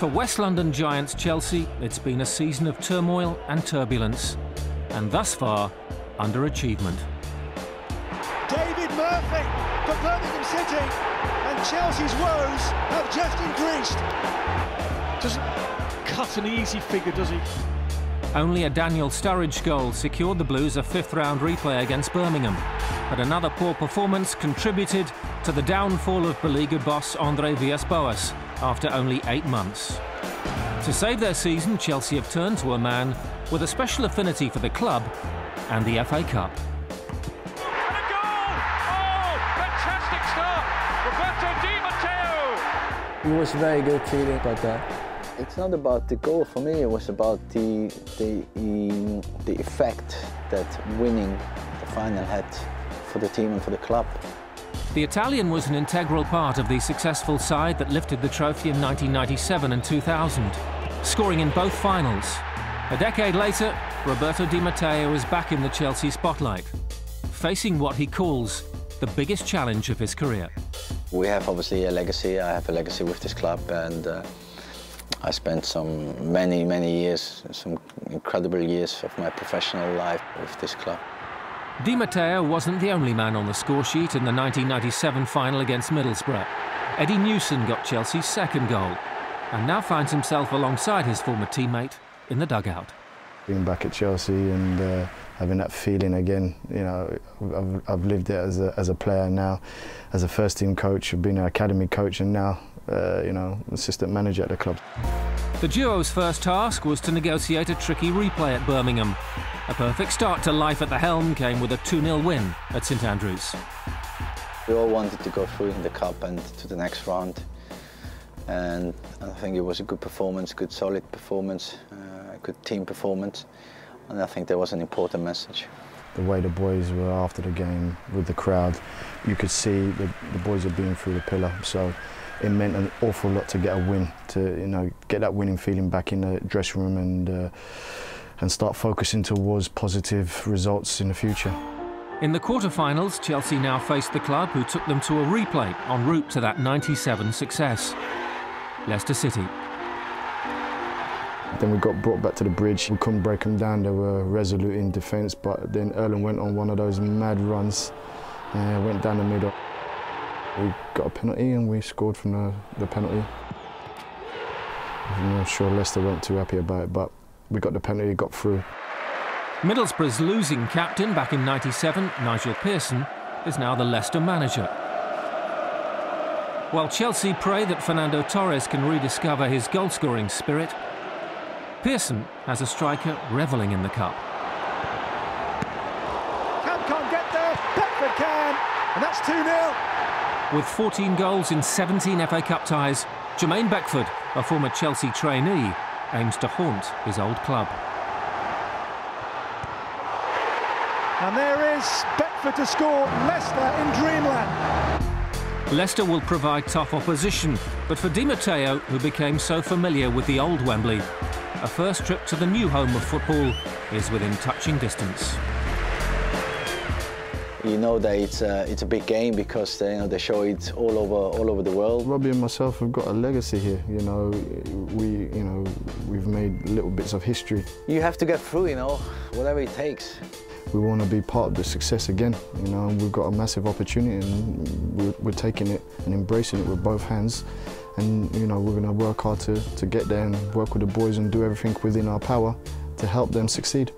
For West London Giants Chelsea, it's been a season of turmoil and turbulence, and thus far, underachievement. David Murphy for Birmingham City, and Chelsea's woes have just increased. Doesn't cut an easy figure, does he? Only a Daniel Sturridge goal secured the Blues a fifth-round replay against Birmingham, but another poor performance contributed to the downfall of Beleaguered boss Andre Villas-Boas after only eight months. To save their season, Chelsea have turned to a man with a special affinity for the club and the FA Cup. And! Oh, fantastic start! Roberto Di Matteo! It was a very good feeling, but uh, it's not about the goal for me. It was about the the the effect that winning the final had for the team and for the club. The Italian was an integral part of the successful side that lifted the trophy in 1997 and 2000, scoring in both finals. A decade later, Roberto Di Matteo is back in the Chelsea spotlight, facing what he calls the biggest challenge of his career. We have obviously a legacy. I have a legacy with this club, and uh, I spent some many, many years, some incredible years of my professional life with this club. Di Matteo wasn't the only man on the score sheet in the 1997 final against Middlesbrough. Eddie Newton got Chelsea's second goal and now finds himself alongside his former teammate in the dugout. Being back at Chelsea and uh, having that feeling again, you know, I've, I've lived it as a, as a player now, as a first team coach, I've been an academy coach and now, uh, you know, assistant manager at the club. The duo's first task was to negotiate a tricky replay at Birmingham. A perfect start to life at the helm came with a 2-0 win at St Andrews. We all wanted to go through in the cup and to the next round. And I think it was a good performance, good solid performance, uh, good team performance. And I think there was an important message. The way the boys were after the game with the crowd, you could see the, the boys are being through the pillar. So it meant an awful lot to get a win, to you know get that winning feeling back in the dressing room and uh, and start focusing towards positive results in the future. In the quarter-finals, Chelsea now faced the club who took them to a replay en route to that 97 success. Leicester City. Then we got brought back to the bridge. We couldn't break them down. They were resolute in defence, but then Erland went on one of those mad runs, and went down the middle. We got a penalty and we scored from the, the penalty. I'm not sure Leicester weren't too happy about it, but we got the penalty, got through. Middlesbrough's losing captain back in 97, Nigel Pearson, is now the Leicester manager. While Chelsea pray that Fernando Torres can rediscover his goal-scoring spirit, Pearson has a striker revelling in the cup. Can can't get there, Beckford can, and that's 2-0. With 14 goals in 17 FA Cup ties, Jermaine Beckford, a former Chelsea trainee, aims to haunt his old club. And there is Beckford to score Leicester in dreamland. Leicester will provide tough opposition, but for Di Matteo, who became so familiar with the old Wembley, a first trip to the new home of football is within touching distance. You know that it's a, it's a big game because they, you know, they show it all over all over the world. Robbie and myself have got a legacy here. You know, we you know we've made little bits of history. You have to get through, you know, whatever it takes. We want to be part of the success again. You know, we've got a massive opportunity, and we're, we're taking it and embracing it with both hands. And you know, we're going to work hard to, to get there and work with the boys and do everything within our power to help them succeed.